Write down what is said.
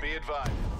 Be advised.